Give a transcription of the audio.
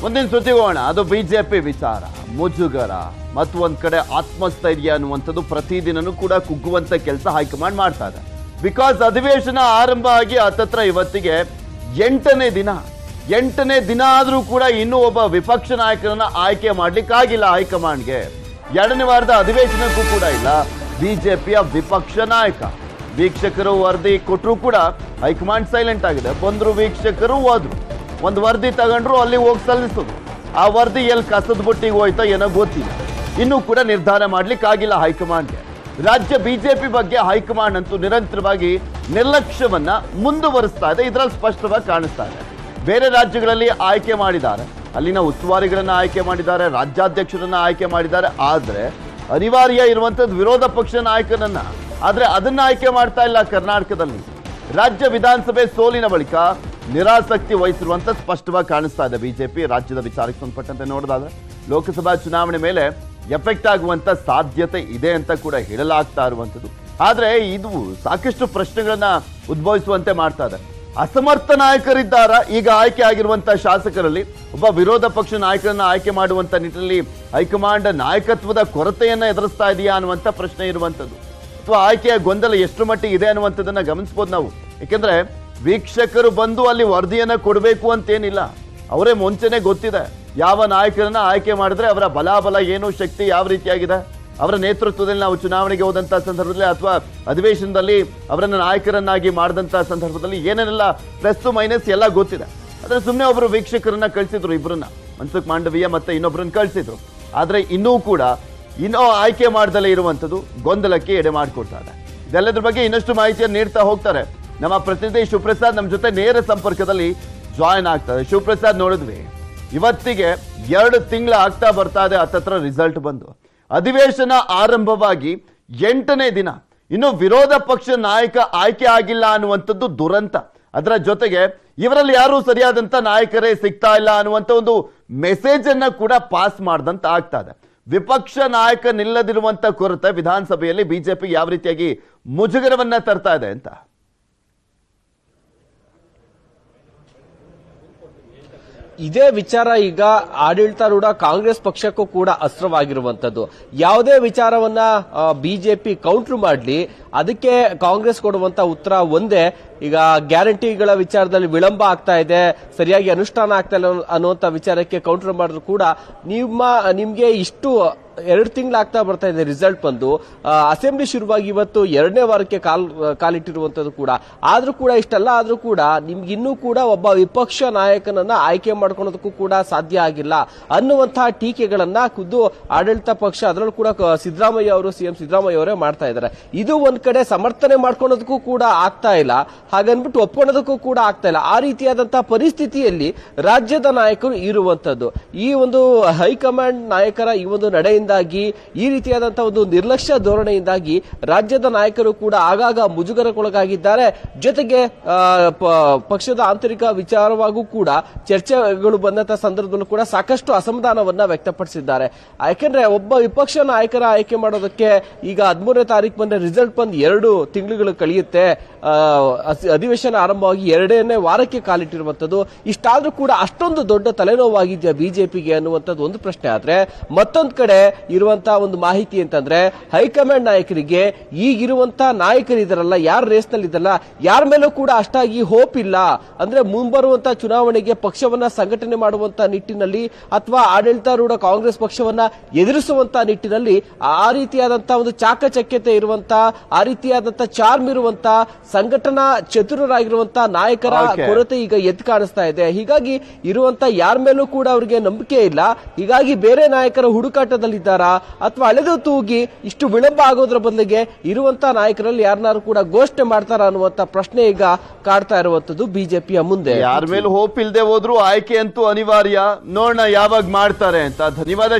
ಮುಂದಿನ ಸುದ್ದಿಗೋಣ ಅದು ಬಿಜೆಪಿ ವಿಚಾರ. ಮುಜುಗರ. ಮತ್ತು ಕಡೆ ಆತ್ಮಸ್ಥೈರ್ಯ ಅನ್ನುವಂಥದ್ದು ಪ್ರತಿದಿನನೂ ಕೂಡ ಕುಗ್ಗುವಂತ ಕೆಲಸ ಹೈಕಮಾಂಡ್ ಮಾಡ್ತಾ ಇದೆ ಬಿಕಾಸ್ ಅಧಿವೇಶನ ಆರಂಭ ಆಗಿ ಹತ್ತತ್ರ ಇವತ್ತಿಗೆ ಎಂಟನೇ ದಿನ. ಎಂಟನೇ ದಿನ ಆದರೂ ಕೂಡ ಇನ್ನೂ ಒಬ್ಬ ವಿಪಕ್ಷ ನಾಯಕರನ್ನ ಆಯ್ಕೆ ಮಾಡ್ಲಿಕ್ಕಾಗಿಲ್ಲ ಹೈಕಮಾಂಡ್ಗೆ. ಎರಡನೇ ವಾರದ ಅಧಿವೇಶನಕ್ಕೂ ಕೂಡ ಇಲ್ಲ. ಬಿಜೆಪಿಯ ವಿಪಕ್ಷ ನಾಯಕ. ವೀಕ್ಷಕರು ವರದಿ ಕೊಟ್ಟರು ಕೂಡ ಹೈಕಮಾಂಡ್ ಸೈಲೆಂಟ್ ಆಗಿದೆ. ಬಂದ್ರು ವೀಕ್ಷಕರು ಹೋದ್ರು. ಒಂದು ವರದಿ ತಗೊಂಡ್ರು ಅಲ್ಲಿ ಹೋಗಿ ಸಲ್ಲಿಸೋದು. ಆ ವರದಿ ಎಲ್ಲಿ ಕಸದ ಬುಟ್ಟಿಗೆ ಹೋಯ್ತಾ ಏನೋ ಗೊತ್ತಿಲ್ಲ. ಇನ್ನೂ ಕೂಡ ನಿರ್ಧಾರ ಮಾಡ್ಲಿಕ್ಕಾಗಿಲ್ಲ ಹೈಕಮಾಂಡ್ಗೆ. ರಾಜ್ಯ ಬಿಜೆಪಿ ಬಗ್ಗೆ ಹೈಕಮಾಂಡ್ ಅಂತೂ ನಿರಂತರವಾಗಿ ನಿರ್ಲಕ್ಷ್ಯವನ್ನ ಮುಂದುವರಿಸ್ತಾ ಇದೆ. ಇದರಲ್ಲಿ ಸ್ಪಷ್ಟವಾಗಿ ಕಾಣಿಸ್ತಾ ಇದೆ. ಬೇರೆ ರಾಜ್ಯಗಳಲ್ಲಿ ಆಯ್ಕೆ ಮಾಡಿದ್ದಾರೆ. ಅಲ್ಲಿನ ಉಸ್ತುವಾರಿಗಳನ್ನ ಆಯ್ಕೆ ಮಾಡಿದ್ದಾರೆ, ರಾಜ್ಯಾಧ್ಯಕ್ಷರನ್ನ ಆಯ್ಕೆ ಮಾಡಿದ್ದಾರೆ. ಆದ್ರೆ ಅನಿವಾರ್ಯ ಇರುವಂತದ್ದು ವಿರೋಧ ಪಕ್ಷ ನಾಯಕನನ್ನ. ಆದ್ರೆ ಅದನ್ನ ಆಯ್ಕೆ ಮಾಡ್ತಾ ಇಲ್ಲ ಕರ್ನಾಟಕದಲ್ಲಿ. ರಾಜ್ಯ ವಿಧಾನಸಭೆ ಸೋಲಿನ ಬಳಿಕ ನಿರಾಸಕ್ತಿ ವಹಿಸಿರುವಂತ ಸ್ಪಷ್ಟವಾಗಿ ಕಾಣಿಸ್ತಾ ಇದೆ. ಬಿಜೆಪಿ ರಾಜ್ಯದ ವಿಚಾರಕ್ಕೆ ಸಂಬಂಧಪಟ್ಟಂತೆ ನೋಡೋದಾದ್ರೆ, ಲೋಕಸಭಾ ಚುನಾವಣೆ ಮೇಲೆ ಎಫೆಕ್ಟ್ ಆಗುವಂತ ಸಾಧ್ಯತೆ ಇದೆ ಅಂತ ಕೂಡ ಹೇಳಲಾಗ್ತಾ ಇರುವಂತದ್ದು ಆದ್ರೆ ಇದು ಸಾಕಷ್ಟು ಪ್ರಶ್ನೆಗಳನ್ನ ಉದ್ಭವಿಸುವಂತೆ ಮಾಡ್ತಾ ಇದೆ. ಅಸಮರ್ಥ ನಾಯಕರಿದ್ದಾರ? ಈಗ ಆಯ್ಕೆ ಆಗಿರುವಂಥ ಶಾಸಕರಲ್ಲಿ ಒಬ್ಬ ವಿರೋಧ ಪಕ್ಷ ನಾಯಕರನ್ನ ಆಯ್ಕೆ ಮಾಡುವಂತ ನಿಟ್ಟಿನಲ್ಲಿ ಹೈಕಮಾಂಡ್ ನಾಯಕತ್ವದ ಕೊರತೆಯನ್ನ ಎದುರಿಸ್ತಾ ಇದೆಯಾ ಅನ್ನುವಂತ ಪ್ರಶ್ನೆ ಇರುವಂತದ್ದು ಅಥವಾ ಆಯ್ಕೆಯ ಗೊಂದಲ ಎಷ್ಟು ಮಟ್ಟಿಗೆ ಇದೆ ಅನ್ನುವಂಥದ್ದನ್ನ ಗಮನಿಸಬಹುದು ನಾವು. ಯಾಕೆಂದ್ರೆ ವೀಕ್ಷಕರು ಬಂದು ಅಲ್ಲಿ ವರದಿಯನ್ನು ಕೊಡಬೇಕು ಅಂತೇನಿಲ್ಲ. ಅವರೇ ಮುಂಚೆನೆ ಗೊತ್ತಿದೆ. ಯಾವ ನಾಯಕರನ್ನ ಆಯ್ಕೆ ಮಾಡಿದ್ರೆ ಅವರ ಬಲಾಬಲ ಏನು, ಶಕ್ತಿ ಯಾವ ರೀತಿಯಾಗಿದೆ? ಅವರ ನೇತೃತ್ವದಲ್ಲಿ ನಾವು ಚುನಾವಣೆಗೆ ಹೋದಂಥ ಸಂದರ್ಭದಲ್ಲಿ ಅಥವಾ ಅಧಿವೇಶನದಲ್ಲಿ ಅವರನ್ನು ನಾಯಕರನ್ನಾಗಿ ಮಾಡಿದಂಥ ಸಂದರ್ಭದಲ್ಲಿ ಏನೇನೆಲ್ಲ ಪ್ಲಸ್ ಮೈನಸ್ ಎಲ್ಲ ಗೊತ್ತಿದೆ. ಆದರೆ ಸುಮ್ಮನೆ ಒಬ್ಬರು ವೀಕ್ಷಕರನ್ನ ಕಳಿಸಿದ್ರು ಇಬ್ಬರನ್ನ ಮನ್ಸುಖ್ ಮಾಂಡವೀಯ ಮತ್ತೆ ಇನ್ನೊಬ್ಬರನ್ನ ಕಳಿಸಿದ್ರು. ಆದರೆ ಇನ್ನೂ ಕೂಡ ಇನ್ನೂ ಆಯ್ಕೆ ಮಾಡ್ದಲೇ ಇರುವಂಥದ್ದು ಗೊಂದಲಕ್ಕೆ ಎಡೆ ಮಾಡಿಕೊಡ್ತಾರೆ. ಇದೆ ಇದೆಲ್ಲದ್ರ ಬಗ್ಗೆ ಇನ್ನಷ್ಟು ಮಾಹಿತಿಯನ್ನು ನೀಡ್ತಾ ಹೋಗ್ತಾರೆ. ನಮ್ಮ ಪ್ರತಿನಿಧಿ ಶಿವಪ್ರಸಾದ್ ನಮ್ಮ ಜೊತೆ ನೇರ ಸಂಪರ್ಕದಲ್ಲಿ ಜಾಯಿನ್ ಆಗ್ತದೆ ಶಿವಪ್ರಸಾದ್ ನೋಡಿದ್ವಿ. ಇವತ್ತಿಗೆ ಎರಡು ತಿಂಗಳ ಆಗ್ತಾ ಬರ್ತಾ ಇದೆ, ಹತ್ತತ್ರ ರಿಸಲ್ಟ್ ಬಂದು. ಅಧಿವೇಶನ ಆರಂಭವಾಗಿ ಎಂಟನೇ ದಿನ. ಇನ್ನು ವಿರೋಧ ಪಕ್ಷ ನಾಯಕ ಆಯ್ಕೆ ಆಗಿಲ್ಲ ಅನ್ನುವಂಥದ್ದು ದುರಂತ. ಅದರ ಜೊತೆಗೆ ಇವರಲ್ಲಿ ಯಾರು ಸರಿಯಾದಂತ ನಾಯಕರೇ ಸಿಗ್ತಾ ಇಲ್ಲ ಅನ್ನುವಂಥ ಒಂದು ಮೆಸೇಜ್ ಅನ್ನ ಕೂಡ ಪಾಸ್ ಮಾಡ್ದಂತ ಆಗ್ತಾ ಇದೆ. ವಿಪಕ್ಷ ನಾಯಕ ನಿಲ್ಲದಿರುವಂತ ಕೊರತೆ ವಿಧಾನಸಭೆಯಲ್ಲಿ ಬಿಜೆಪಿ ಯಾವ ರೀತಿಯಾಗಿ ಮುಜುಗರವನ್ನ ತರ್ತಾ ಇದೆ ಅಂತ. ಇದೇ ವಿಚಾರ ಈಗ ಆಡಳಿತಾರೂಢ ಕಾಂಗ್ರೆಸ್ ಪಕ್ಷಕ್ಕೂ ಕೂಡ ಅಸ್ತ್ರವಾಗಿರುವಂತದ್ದು. ಯಾವುದೇ ವಿಚಾರವನ್ನ ಬಿಜೆಪಿ ಕೌಂಟರ್ ಮಾಡಲಿ, ಅದಕ್ಕೆ ಕಾಂಗ್ರೆಸ್ ಕೊಡುವಂತ ಉತ್ತರ ಒಂದೇ. ಈಗ ಗ್ಯಾರಂಟಿಗಳ ವಿಚಾರದಲ್ಲಿ ವಿಳಂಬ ಆಗ್ತಾ ಇದೆ. ಸರಿಯಾಗಿ ಅನುಷ್ಠಾನ ಆಗ್ತಾ ಇಲ್ಲ ಅನ್ನುವಂತ ವಿಚಾರಕ್ಕೆ ಕೌಂಟರ್ ಮಾಡಿದ್ರು ಕೂಡ ನಿಮ್ಮ, ನಿಮಗೆ ಇಷ್ಟು ಎರಡು ತಿಂಗಳಾಗ್ತಾ ಬರ್ತಾ ಇದೆ ರಿಸಲ್ಟ್ ಬಂದು. ಅಸೆಂಬ್ಲಿ ಶುರುವಾಗಿ ಇವತ್ತು ಎರಡನೇ ವಾರಕ್ಕೆ ಕಾಲ್ ಕಾಲಿಟ್ಟಿರುವಂಥದ್ದು ಕೂಡ. ಆದರೂ ಕೂಡ ಇಷ್ಟೆಲ್ಲ, ಆದರೂ ಕೂಡ ನಿಮ್ಗಿನ್ನೂ ಕೂಡ ಒಬ್ಬ ವಿಪಕ್ಷ ನಾಯಕನನ್ನ ಆಯ್ಕೆ ಮಾಡ್ಕೊಳೋದಕ್ಕೂ ಕೂಡ ಸಾಧ್ಯ ಆಗಿಲ್ಲ ಅನ್ನುವಂತಹ ಟೀಕೆಗಳನ್ನ ಖುದ್ದು ಆಡಳಿತ ಪಕ್ಷ ಅದರಲ್ಲೂ ಕೂಡ ಸಿದ್ದರಾಮಯ್ಯ ಅವರು, ಸಿಎಂ ಸಿದ್ದರಾಮಯ್ಯ ಅವರೇ ಮಾಡ್ತಾ ಇದ್ದಾರೆ. ಇದು ಒಂದ್ ಕಡೆ ಸಮರ್ಥನೆ ಮಾಡ್ಕೊಳೋದಕ್ಕೂ ಕೂಡ ಆಗ್ತಾ ಇಲ್ಲ. ಹಾಗನ್ಬಿಟ್ಟು ಒಪ್ಕೊಳ್ಳೋದಕ್ಕೂ ಕೂಡ ಆಗ್ತಾ ಇಲ್ಲ. ಆ ರೀತಿಯಾದಂತಹ ಪರಿಸ್ಥಿತಿಯಲ್ಲಿ ರಾಜ್ಯದ ನಾಯಕರು ಇರುವಂತದ್ದು. ಈ ಒಂದು ಹೈಕಮಾಂಡ್ ನಾಯಕರ ಈ ಒಂದು ನಡೆಯಿಂದಾಗಿ, ಈ ರೀತಿಯಾದಂತಹ ಒಂದು ನಿರ್ಲಕ್ಷ್ಯ ಧೋರಣೆಯಿಂದಾಗಿ ರಾಜ್ಯದ ನಾಯಕರು ಕೂಡ ಆಗಾಗ ಮುಜುಗರಕ್ಕೊಳಗಾಗಿದ್ದಾರೆ. ಜೊತೆಗೆ ಪಕ್ಷದ ಆಂತರಿಕ ವಿಚಾರವಾಗೂ ಕೂಡ ಚರ್ಚೆಗಳು ಬಂದಂತಹ ಸಂದರ್ಭದಲ್ಲೂ ಕೂಡ ಸಾಕಷ್ಟು ಅಸಮಾಧಾನವನ್ನ ವ್ಯಕ್ತಪಡಿಸಿದ್ದಾರೆ. ಯಾಕೆಂದ್ರೆ ಒಬ್ಬ ವಿಪಕ್ಷ ನಾಯಕರ ಆಯ್ಕೆ ಮಾಡೋದಕ್ಕೆ ಈಗ ಹದಿಮೂರನೇ ತಾರೀಕು ಬಂದ್ರೆ ರಿಸಲ್ಟ್ ಬಂದು ಎರಡು ತಿಂಗಳುಗಳು ಕಳೆಯುತ್ತೆ. ಅಧಿವೇಶನ ಆರಂಭವಾಗಿ ಎರಡನೇ ವಾರಕ್ಕೆ ಕಾಲಿಟ್ಟಿರುವಂತದ್ದು ಇಷ್ಟಾದ್ರೂ ಕೂಡ ಅಷ್ಟೊಂದು ದೊಡ್ಡ ತಲೆನೋವಾಗಿದೆಯಾ ಬಿಜೆಪಿಗೆ ಅನ್ನುವಂಥದ್ದು ಒಂದು ಪ್ರಶ್ನೆ ಆದ್ರೆ, ಮತ್ತೊಂದು ಕಡೆ ಇರುವಂತಹ ಒಂದು ಮಾಹಿತಿ ಅಂತಂದ್ರೆ, ಹೈಕಮಾಂಡ್ ನಾಯಕರಿಗೆ ಈಗಿರುವಂತಹ ನಾಯಕರಿದಾರಲ್ಲ, ಯಾರು ರೇಸ್ನಲ್ಲಿ ಇದಲ್ಲ ಯಾರ ಮೇಲೂ ಕೂಡ ಅಷ್ಟಾಗಿ ಹೋಪ್ ಇಲ್ಲ. ಅಂದ್ರೆ ಮುಂಬರುವಂತ ಚುನಾವಣೆಗೆ ಪಕ್ಷವನ್ನ ಸಂಘಟನೆ ಮಾಡುವಂತಹ ನಿಟ್ಟಿನಲ್ಲಿ ಅಥವಾ ಆಡಳಿತಾರೂಢ ಕಾಂಗ್ರೆಸ್ ಪಕ್ಷವನ್ನ ಎದುರಿಸುವಂತಹ ನಿಟ್ಟಿನಲ್ಲಿ ಆ ರೀತಿಯಾದಂತಹ ಒಂದು ಚಾಕಚಕ್ಯತೆ ಇರುವಂತಹ, ಆ ರೀತಿಯಾದಂತಹ ಚಾರ್ಮ್ ಇರುವಂತಹ ಸಂಘಟನಾ ಚತುರರಾಗಿರುವಂತ ನಾಯಕರ. ಕೊರತೆ ಈಗ ಎದ್ದು ಕಾಣಿಸ್ತಾ ಇದೆ. ಹೀಗಾಗಿ ಇರುವಂತ ಯಾರ ಮೇಲೂ ಕೂಡ ಅವರಿಗೆ ನಂಬಿಕೆ ಇಲ್ಲ. ಹೀಗಾಗಿ ಬೇರೆ ನಾಯಕರ ಹುಡುಕಾಟದಲ್ಲಿದ್ದಾರಾ ಅಥವಾ ಅಳೆದು ತೂಗಿ ಇಷ್ಟು ವಿಳಂಬ ಆಗೋದ್ರ ಬದಲಿಗೆ ಇರುವಂತ ನಾಯಕರಲ್ಲಿ ಯಾರನ್ನಾರು ಕೂಡ ಘೋಷಣೆ ಮಾಡ್ತಾರ ಅನ್ನುವಂತ ಪ್ರಶ್ನೆ ಈಗ ಕಾಡ್ತಾ ಇರುವಂತದ್ದು ಬಿಜೆಪಿಯ ಮುಂದೆ. ಯಾರ ಮೇಲೂ ಹೋಪ್ ಇಲ್ಲದೆ ಹೋದ್ರು ಆಯ್ಕೆ ಅಂತೂ ಅನಿವಾರ್ಯ. ನೋಡೋಣ ಯಾವಾಗ ಮಾಡ್ತಾರೆ ಅಂತ. ಧನ್ಯವಾದ